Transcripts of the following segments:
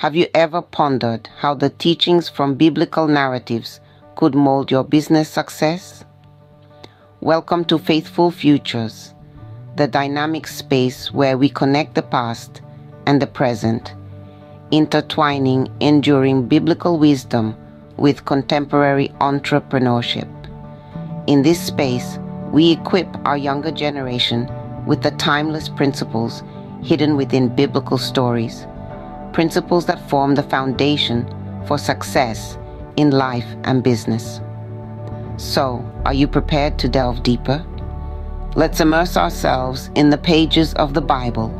Have you ever pondered how the teachings from biblical narratives could mold your business success? Welcome to Faithful Futures, the dynamic space where we connect the past and the present, intertwining enduring biblical wisdom with contemporary entrepreneurship. In this space, we equip our younger generation with the timeless principles hidden within biblical stories, principles that form the foundation for success in life and business. So, are you prepared to delve deeper? Let's immerse ourselves in the pages of the Bible,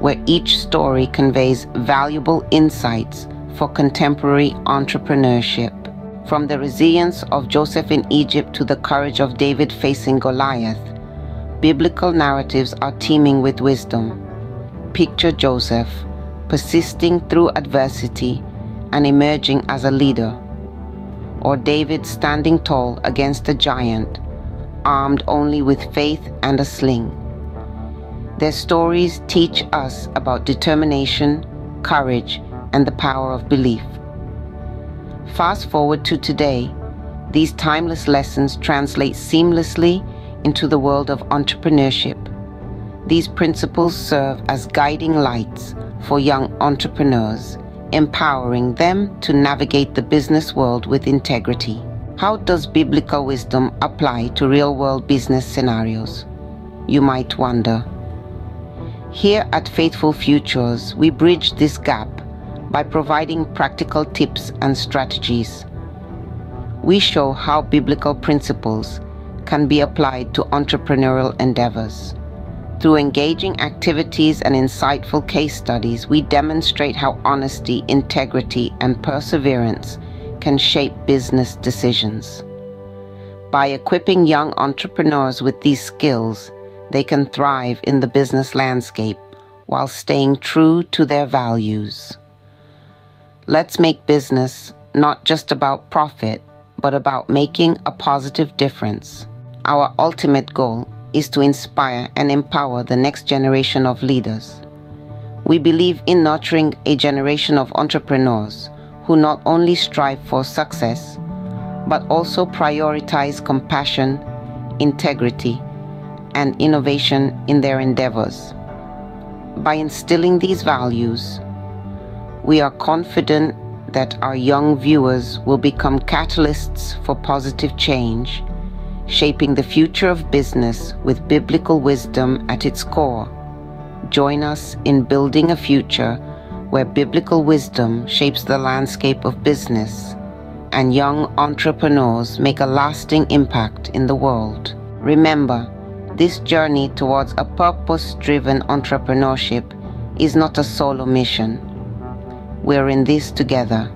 where each story conveys valuable insights for contemporary entrepreneurship. From the resilience of Joseph in Egypt to the courage of David facing Goliath, biblical narratives are teeming with wisdom. Picture Joseph persisting through adversity and emerging as a leader, or David standing tall against a giant, armed only with faith and a sling. Their stories teach us about determination, courage, and the power of belief. Fast forward to today, these timeless lessons translate seamlessly into the world of entrepreneurship. These principles serve as guiding lights for young entrepreneurs, empowering them to navigate the business world with integrity. How does biblical wisdom apply to real world business scenarios? You might wonder. Here at Faithful Futures, we bridge this gap by providing practical tips and strategies. We show how biblical principles can be applied to entrepreneurial endeavors. Through engaging activities and insightful case studies, we demonstrate how honesty, integrity, and perseverance can shape business decisions. By equipping young entrepreneurs with these skills, they can thrive in the business landscape while staying true to their values. Let's make business not just about profit, but about making a positive difference. Our ultimate goal is to inspire and empower the next generation of leaders. We believe in nurturing a generation of entrepreneurs who not only strive for success, but also prioritize compassion, integrity, and innovation in their endeavors. By instilling these values, we are confident that our young viewers will become catalysts for positive change, shaping the future of business with biblical wisdom at its core. Join us in building a future where biblical wisdom shapes the landscape of business and young entrepreneurs make a lasting impact in the world. Remember, this journey towards a purpose driven entrepreneurship is not a solo mission we're in this together.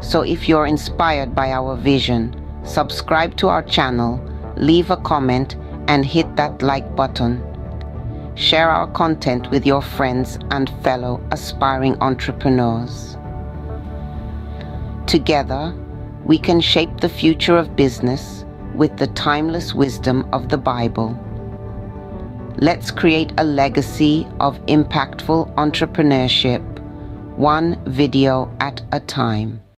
So if you're inspired by our vision, subscribe to our channel, leave a comment, and hit that like button. Share our content with your friends and fellow aspiring entrepreneurs. Together, we can shape the future of business with the timeless wisdom of the Bible. Let's create a legacy of impactful entrepreneurship one video at a time.